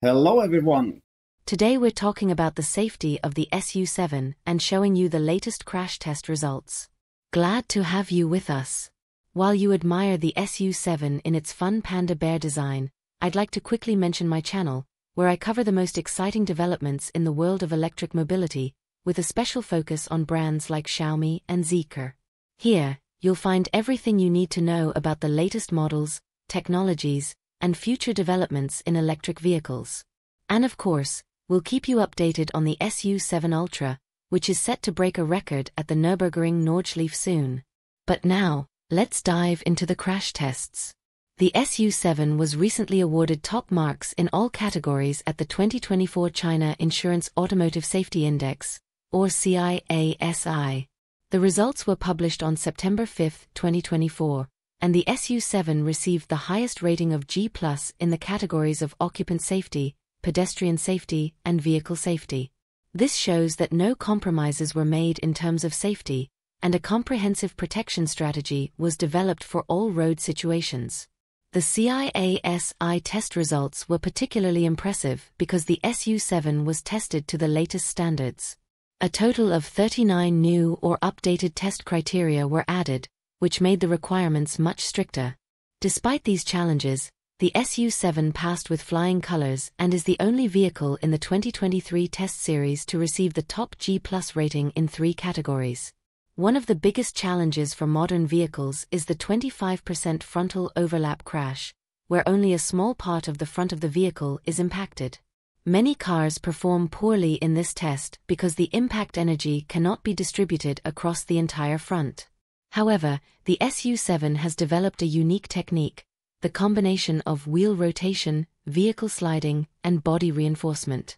Hello everyone! Today we're talking about the safety of the SU7 and showing you the latest crash test results. Glad to have you with us. While you admire the SU7 in its fun panda bear design, I'd like to quickly mention my channel, where I cover the most exciting developments in the world of electric mobility, with a special focus on brands like Xiaomi and Zeekr. Here, you'll find everything you need to know about the latest models, technologies, and future developments in electric vehicles. And of course, we'll keep you updated on the SU7 Ultra, which is set to break a record at the Nürburgring Nordschleife soon. But now, let's dive into the crash tests. The SU7 was recently awarded top marks in all categories at the 2024 China Insurance Automotive Safety Index, or CIASI. The results were published on September 5, 2024, and the SU7 received the highest rating of G+, in the categories of occupant safety, pedestrian safety, and vehicle safety. This shows that no compromises were made in terms of safety, and a comprehensive protection strategy was developed for all road situations. The CIASI test results were particularly impressive because the SU7 was tested to the latest standards. A total of 39 new or updated test criteria were added, which made the requirements much stricter. Despite these challenges, the SU7 passed with flying colors and is the only vehicle in the 2023 test series to receive the top G rating in three categories. One of the biggest challenges for modern vehicles is the 25% frontal overlap crash, where only a small part of the front of the vehicle is impacted. Many cars perform poorly in this test because the impact energy cannot be distributed across the entire front. However, the SU7 has developed a unique technique, the combination of wheel rotation, vehicle sliding, and body reinforcement.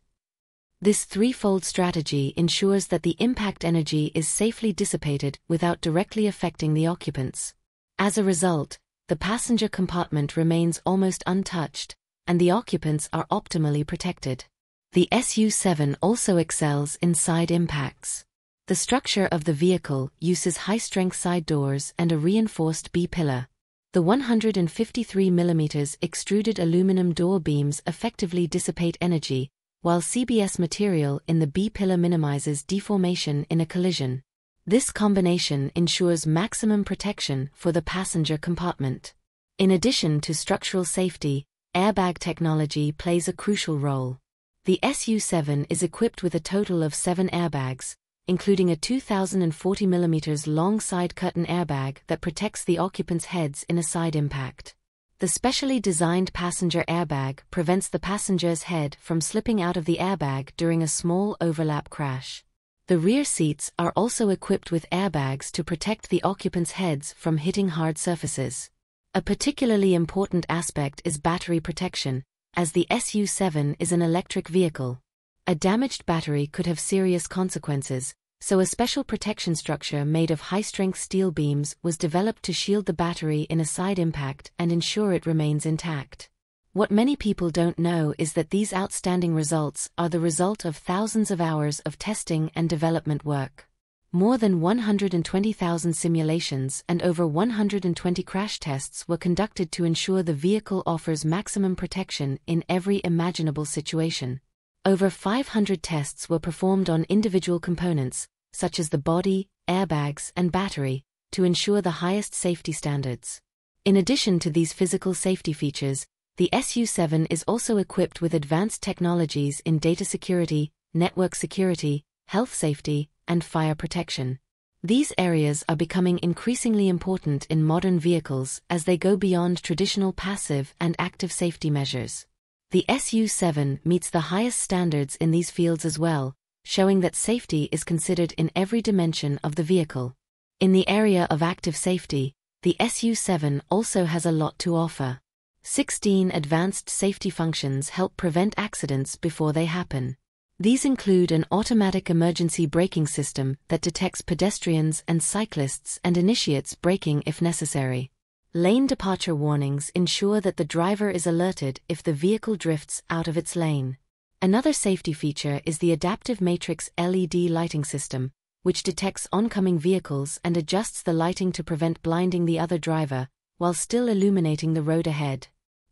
This threefold strategy ensures that the impact energy is safely dissipated without directly affecting the occupants. As a result, the passenger compartment remains almost untouched, and the occupants are optimally protected. The SU7 also excels in side impacts. The structure of the vehicle uses high-strength side doors and a reinforced B-pillar. The 153mm extruded aluminum door beams effectively dissipate energy, while CBS material in the B-pillar minimizes deformation in a collision. This combination ensures maximum protection for the passenger compartment. In addition to structural safety, airbag technology plays a crucial role. The SU7 is equipped with a total of seven airbags, including a 2040mm long side curtain airbag that protects the occupants' heads in a side impact. The specially designed passenger airbag prevents the passenger's head from slipping out of the airbag during a small overlap crash. The rear seats are also equipped with airbags to protect the occupants' heads from hitting hard surfaces. A particularly important aspect is battery protection, as the SU7 is an electric vehicle. A damaged battery could have serious consequences, so a special protection structure made of high-strength steel beams was developed to shield the battery in a side impact and ensure it remains intact. What many people don't know is that these outstanding results are the result of thousands of hours of testing and development work. More than 120,000 simulations and over 120 crash tests were conducted to ensure the vehicle offers maximum protection in every imaginable situation. Over 500 tests were performed on individual components, such as the body, airbags, and battery, to ensure the highest safety standards. In addition to these physical safety features, the SU7 is also equipped with advanced technologies in data security, network security, health safety, and fire protection. These areas are becoming increasingly important in modern vehicles as they go beyond traditional passive and active safety measures. The SU7 meets the highest standards in these fields as well, showing that safety is considered in every dimension of the vehicle. In the area of active safety, the SU7 also has a lot to offer. 16 advanced safety functions help prevent accidents before they happen. These include an automatic emergency braking system that detects pedestrians and cyclists and initiates braking if necessary. Lane departure warnings ensure that the driver is alerted if the vehicle drifts out of its lane. Another safety feature is the adaptive matrix LED lighting system, which detects oncoming vehicles and adjusts the lighting to prevent blinding the other driver, while still illuminating the road ahead.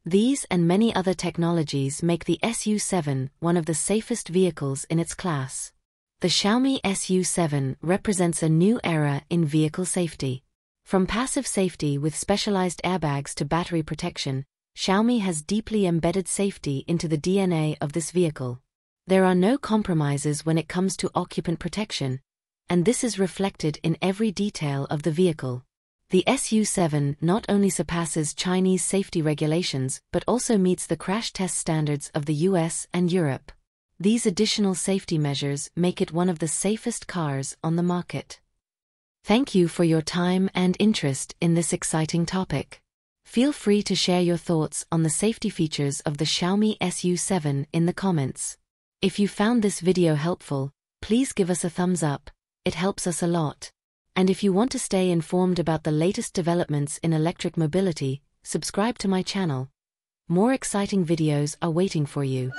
These and many other technologies make the SU7 one of the safest vehicles in its class. The Xiaomi SU7 represents a new era in vehicle safety. From passive safety with specialized airbags to battery protection, Xiaomi has deeply embedded safety into the DNA of this vehicle. There are no compromises when it comes to occupant protection, and this is reflected in every detail of the vehicle. The SU7 not only surpasses Chinese safety regulations but also meets the crash test standards of the US and Europe. These additional safety measures make it one of the safest cars on the market. Thank you for your time and interest in this exciting topic. Feel free to share your thoughts on the safety features of the Xiaomi SU7 in the comments. If you found this video helpful, please give us a thumbs up, it helps us a lot. And if you want to stay informed about the latest developments in electric mobility, subscribe to my channel. More exciting videos are waiting for you.